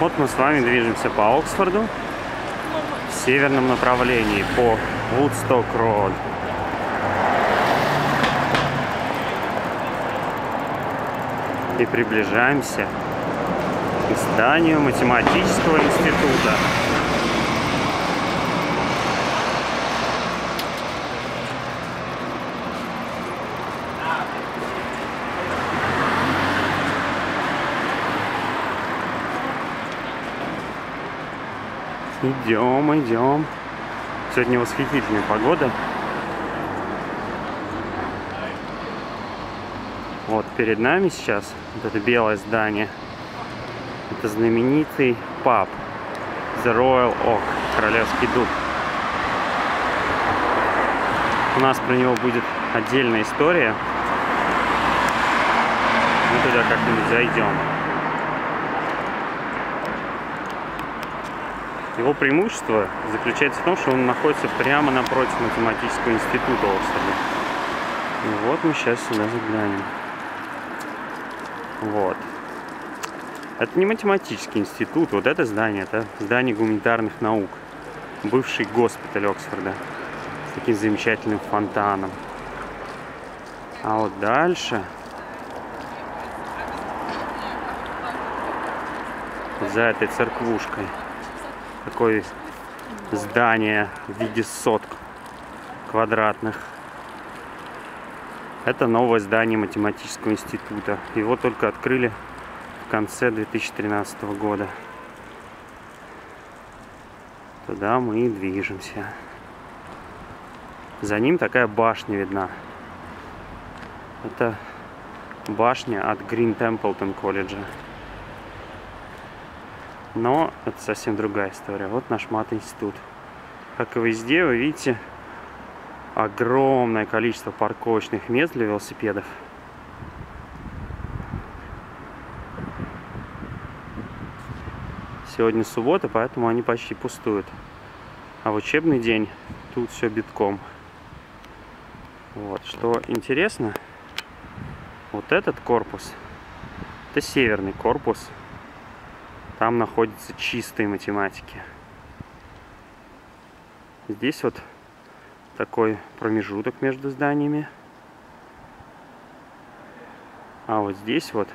Вот мы с вами движемся по Оксфорду в северном направлении по Woodstock Road. И приближаемся к зданию математического института. Идем, идем. Сегодня восхитительная погода. Вот перед нами сейчас вот это белое здание. Это знаменитый паб The Royal Oak, Королевский дуб. У нас про него будет отдельная история. Мы туда как-нибудь зайдем. Его преимущество заключается в том, что он находится прямо напротив математического института Оксфорда. И вот мы сейчас сюда заглянем. Вот. Это не математический институт, вот это здание, это здание гуманитарных наук. Бывший госпиталь Оксфорда. С таким замечательным фонтаном. А вот дальше... За этой церквушкой такое здание в виде соток квадратных. Это новое здание математического института. Его только открыли в конце 2013 года. Туда мы и движемся. За ним такая башня видна. Это башня от Green Templeton колледжа. Но это совсем другая история. Вот наш мат-институт. Как и везде, вы видите огромное количество парковочных мест для велосипедов. Сегодня суббота, поэтому они почти пустуют. А в учебный день тут все битком. Вот, что интересно, вот этот корпус, это северный корпус там находятся чистые математики. Здесь вот такой промежуток между зданиями. А вот здесь вот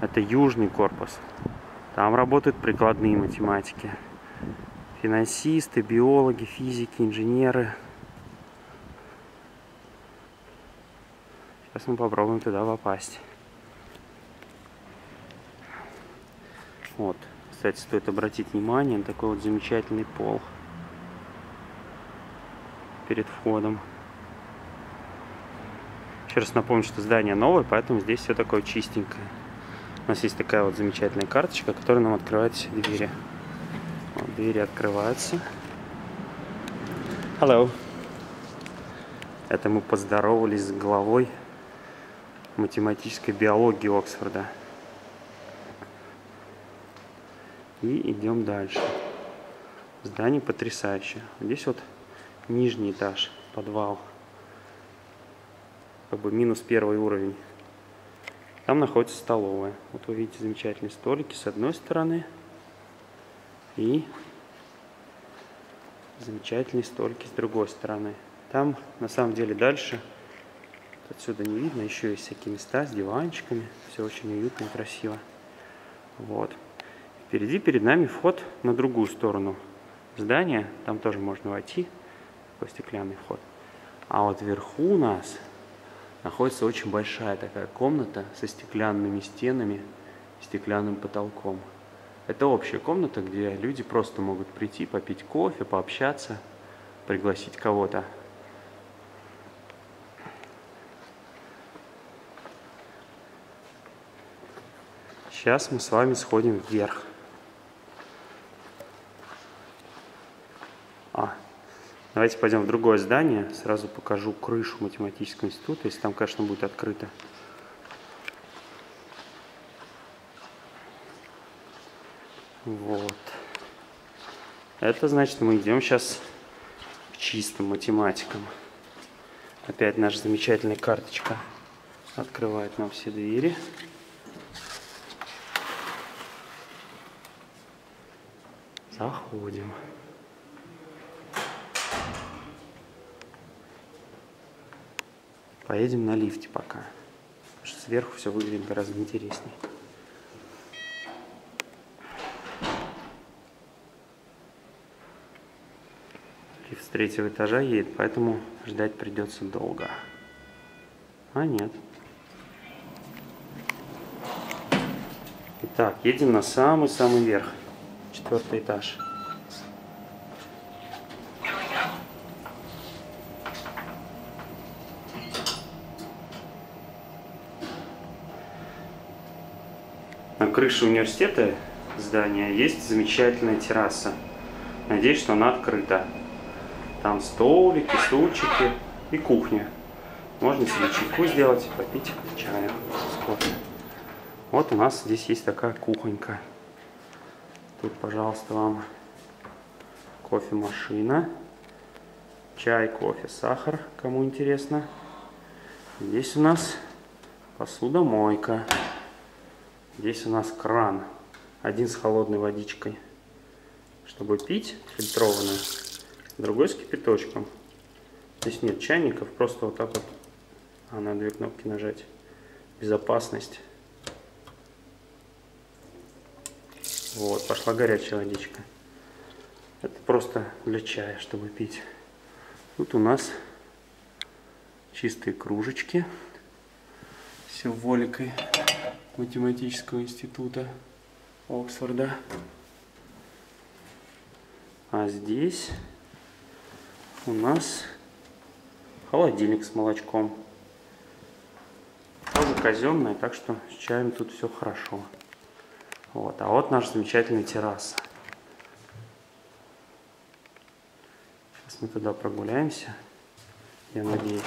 это южный корпус. Там работают прикладные математики. Финансисты, биологи, физики, инженеры. Сейчас мы попробуем туда попасть. Вот. Кстати, стоит обратить внимание на такой вот замечательный пол перед входом. Еще раз напомню, что здание новое, поэтому здесь все такое чистенькое. У нас есть такая вот замечательная карточка, которая нам открывает все двери. Вот, двери открываются. Hello. Это мы поздоровались с главой математической биологии Оксфорда. И идем дальше. Здание потрясающее. Здесь вот нижний этаж, подвал. Как бы минус первый уровень. Там находится столовая. Вот вы видите замечательные столики с одной стороны. И замечательные столики с другой стороны. Там на самом деле дальше, отсюда не видно, еще есть всякие места с диванчиками. Все очень уютно и красиво. Вот. Впереди перед нами вход на другую сторону здания. Там тоже можно войти. Такой стеклянный вход. А вот вверху у нас находится очень большая такая комната со стеклянными стенами, стеклянным потолком. Это общая комната, где люди просто могут прийти, попить кофе, пообщаться, пригласить кого-то. Сейчас мы с вами сходим вверх. Давайте пойдем в другое здание. Сразу покажу крышу математического института, если там, конечно, будет открыто. Вот. Это значит, мы идем сейчас к чистым математикам. Опять наша замечательная карточка открывает нам все двери. Заходим. Поедем на лифте пока. Потому что сверху все выглядит гораздо интереснее. Лифт с третьего этажа едет, поэтому ждать придется долго. А нет. Итак, едем на самый-самый верх. Четвертый этаж. Крыше университета здания есть замечательная терраса. Надеюсь, что она открыта. Там столики, стульчики и кухня. Можно себе чайку сделать, попить чая с. Вот у нас здесь есть такая кухонька. Тут, пожалуйста, вам кофемашина. Чай, кофе, сахар, кому интересно. Здесь у нас посудомойка. Здесь у нас кран. Один с холодной водичкой, чтобы пить, фильтрованную. Другой с кипяточком. Здесь нет чайников, просто вот так вот. А, на две кнопки нажать. Безопасность. Вот, пошла горячая водичка. Это просто для чая, чтобы пить. Тут у нас чистые кружечки с символикой математического института Оксфорда. А здесь у нас холодильник с молочком. Тоже казенная, так что с чаем тут все хорошо. Вот, а вот наша замечательная терраса. Сейчас мы туда прогуляемся, я надеюсь.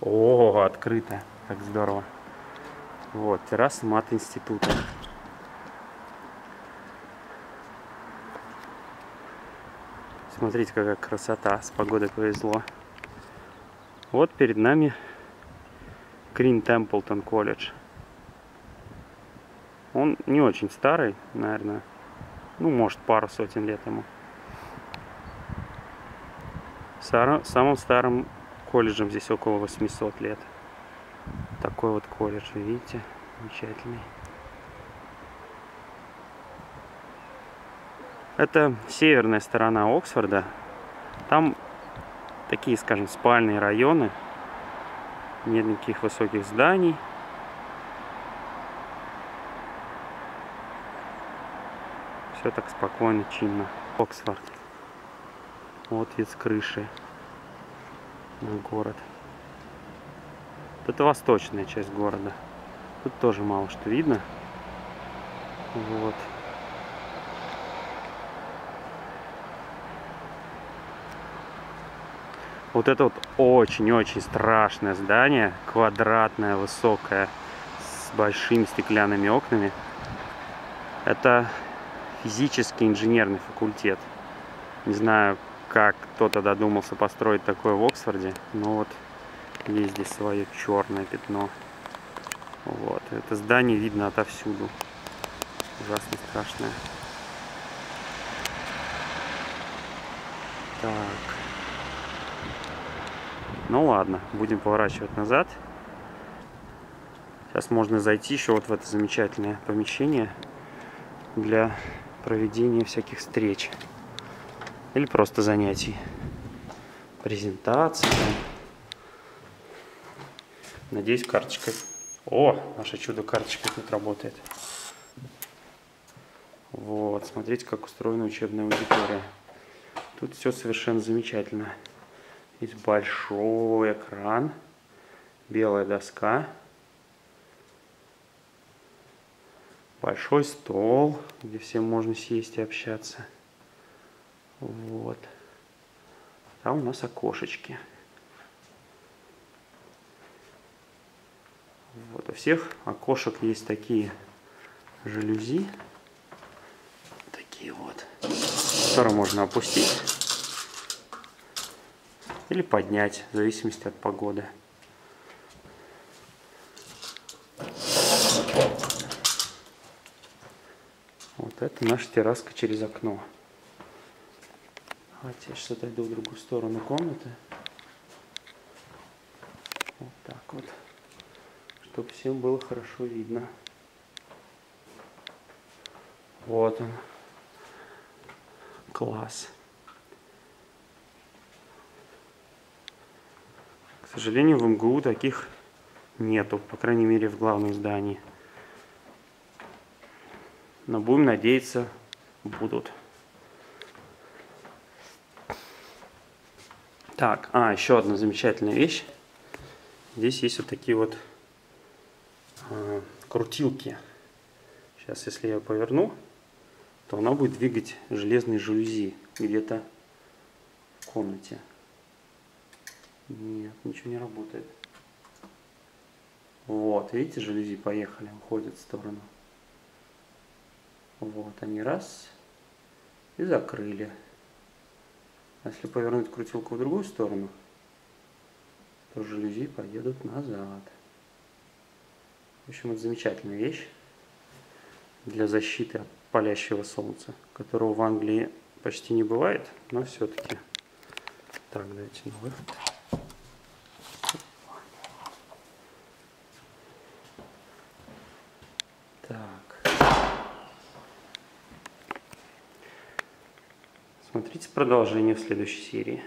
О, открыто, как здорово. Вот, терраса мат-института. Смотрите, какая красота, с погодой повезло. Вот перед нами Крин Темплтон колледж. Он не очень старый, наверное. Ну, может, пару сотен лет ему. Самым старым колледжем здесь около 800 лет. Такой вот колледж, видите? Замечательный. Это северная сторона Оксфорда. Там такие, скажем, спальные районы. Нет никаких высоких зданий. Все так спокойно, чинно. Оксфорд. Вот вид с крыши на город. Это восточная часть города. Тут тоже мало что видно. Вот. Вот это вот очень-очень страшное здание, квадратное, высокое, с большими стеклянными окнами. Это физический инженерный факультет. Не знаю, как кто-то додумался построить такое в Оксфорде, но вот есть здесь свое черное пятно. Вот. Это здание видно отовсюду. Ужасно страшное. Так. Ну ладно, будем поворачивать назад. Сейчас можно зайти еще вот в это замечательное помещение для проведения всяких встреч или просто занятий. Презентации. Надеюсь, карточка... О, наша чудо-карточка тут работает. Вот, смотрите, как устроена учебная аудитория. Тут все совершенно замечательно. Есть большой экран, белая доска. большой стол, где всем можно сесть и общаться. Вот. Там у нас окошечки. Вот. У всех окошек есть такие жалюзи. Такие вот. Которые можно опустить. Или поднять, в зависимости от погоды. Это наша терраска через окно. Давайте я сейчас отойду в другую сторону комнаты. Вот так вот. Чтобы всем было хорошо видно. Вот он. Класс. К сожалению, в МГУ таких нету, по крайней мере в главном здании. Но будем надеяться, будут. Так, а, еще одна замечательная вещь. Здесь есть вот такие вот крутилки. Сейчас, если я поверну, то она будет двигать железные жалюзи где-то в комнате. Нет, ничего не работает. Вот, видите, жалюзи поехали, уходят в сторону. Вот они раз и закрыли. А если повернуть крутилку в другую сторону, то жалюзи поедут назад. В общем, это замечательная вещь для защиты от палящего солнца, которого в Англии почти не бывает, но все-таки. Так, дайте на выход. Смотрите продолжение в следующей серии.